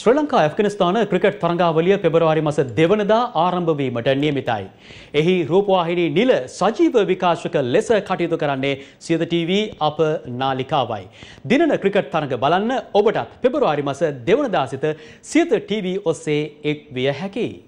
ශ්‍රී Lanka ඇෆ්ගනිස්තාන cricket තරඟාවලිය පෙබරවාරි මස දෙවනදා ආරම්භවීමට නියමිතයි. එහි රූපවාහිනී නිල සජීව විකාශක ලෙස කටයුතු කරන්නේ සියද TV අප නාලිකාවයි. දිනන ක්‍රිකට් තරඟ බලන්න ඔබටත් පෙබරවාරි මස දෙවනදා සිට සියත TV ඔස්සේ එක් විය හැකියි.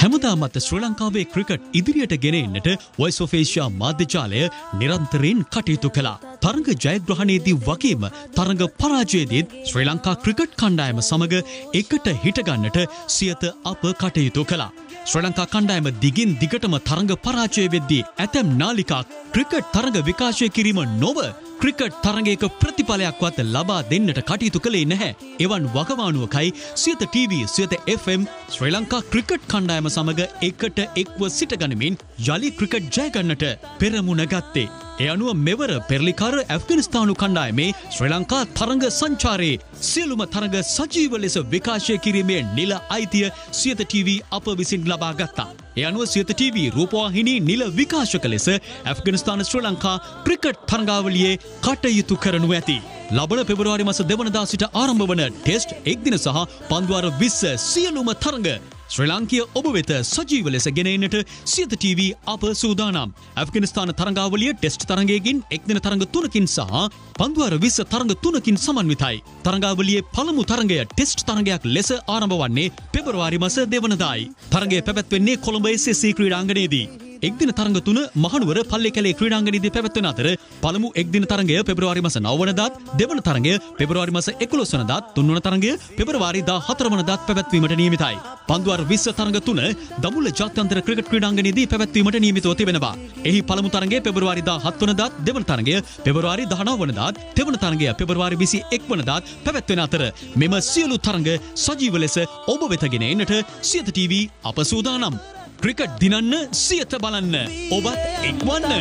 හැමදාමත් ශ්‍ර ලංකාවේ ක්‍රිකට් ඉදිරියට ගෙනෙන්නට වයිසෝෆේෂයා මාධ්‍යජාලය නිරන්තරයෙන් කටයුතු කළා. තරඟ ජයග්‍රහණයේදී වගේම තරඟ පරාජයේදීත් ශ්‍රී ලංකා ක්‍රිකට් කණ්ඩායම සමඟ එකට හිටගන්නට සියත අප කටයුතු කළා. ශ්‍රී ලංකා කණ්ඩායම දිගින් දිගටම තරඟ පරාජය වෙද්දී ඇතැම් නාලිකා ක්‍රිකට් තරඟ විකාශය කිරීම නොව ක්‍රිකට් තරගයක ප්‍රතිඵලයක්වත් ලබා දෙන්නට කටයුතු කළේ නැහැ. එවන් වගවානුවකයි Siyatha TV Siyatha FM Sri Lanka cricket කණ්ඩායම සමඟ එකට එක්ව සිටගනිමින් යළි ක්‍රිකට් ජයගන්නට පෙරමුණ ගත්තේ. එ අනුව මෙවර පෙරලිකාර ඇෆ්ගනිස්ථානු කණ්ඩායමේ ශ්‍රී ලංකා තරඟ සංචාරයේ සියලුම තරඟ සජීව ලෙස විකාශය කිරීමේ නිල අයිතිය සියත TV අප විසින් ලබා ගත්තා. එ අනුව සියත TV රූපවාහිනී නිල විකාශක ලෙස ඇෆ්ගනිස්ථාන ශ්‍රී ලංකා ක්‍රිකට් තරඟාවලියේ කටයුතු කරනු ඇති. ලබන පෙබරවාරි මස දෙවනදා සිට ආරම්භ වන ටෙස්ට් එක්දින සහ පන්දුවර විස්ස සියලුම තරඟ ශ්‍රී ලංකිය ඔබ වෙත සජීව ලෙස ගෙනෙන්නට සියත TV අප සූදානම්. ඇෆ්ගනිස්ථාන තරඟාවලිය ටෙස්ට් තරඟයකින් එක්දින තරඟ තුනකින් සහ පන්දුවර විස්ස තරඟ තුනකින් සමන්විතයි. තරඟාවලියේ පළමු තරඟය ටෙස්ට් තරඟයක් ලෙස ආරම්භ වන්නේ පෙබරවාරි මස දෙවනදායි. තරඟය පැවැත්වෙන්නේ කොළඹ SSC ක්‍රීඩාංගණයේදී. එක්දින තරඟ තුන මහනුවර පල්ලේ කැලේ ක්‍රීඩාංගණයේදී පැවැත්වෙන අතර පළමු එක්දින තරඟය පෙබරවාරි මාස 9 වනදාත් දෙවන තරඟය පෙබරවාරි මාස 11 වනදාත් තුන්වන තරඟය පෙබරවාරි 14 වනදාත් පැවැත්වීමට නියමිතයි. පන්දුවර 20 තරඟ තුන දඹුල්ල ජාත්‍යන්තර ක්‍රිකට් ක්‍රීඩාංගණයේදී පැවැත්වීමට නියමිතව තිබෙනවා. එහි පළමු තරඟය පෙබරවාරි 17 වනදාත් දෙවන තරඟය පෙබරවාරි 19 වනදාත් තෙවන තරඟය පෙබරවාරි 21 වනදාත් පැවැත්වෙන අතර මෙම සියලු තරඟ සජීව ලෙස ඔබ වෙත ගෙන එන්නට සියත TV අප සූදානම්. ක්‍රිකට් දිනන්න සියත බලන්න ඔබත් එක්වන්න.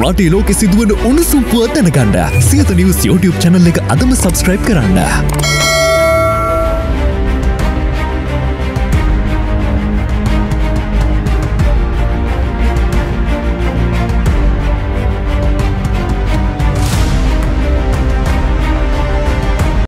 රටේ ලෝකෙ සිදුවන උණුසුම් පුවත් දැනගන්න සියත නිවස් YouTube චැනල් එක අදම සබස්ක්‍රයිබ් කරන්න.